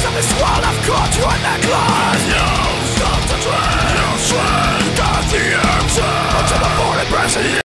this world have caught you in their claws You stop the train, You shrink at the empty Until the morning breaks